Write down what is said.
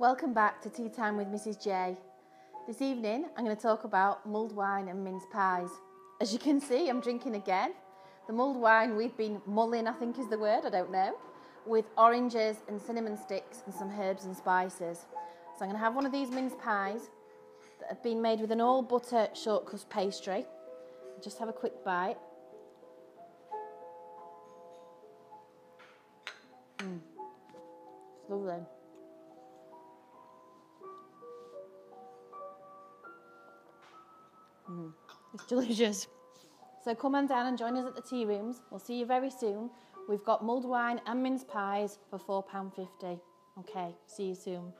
Welcome back to Tea Time with Mrs. J. This evening I'm going to talk about mulled wine and mince pies. As you can see, I'm drinking again. The mulled wine we've been mulling, I think is the word, I don't know, with oranges and cinnamon sticks and some herbs and spices. So I'm going to have one of these mince pies that have been made with an all butter short crust pastry. Just have a quick bite. Mm. It's lovely. Mm, it's delicious. So come on down and join us at the tea rooms. We'll see you very soon. We've got mulled wine and mince pies for £4.50. Okay, see you soon.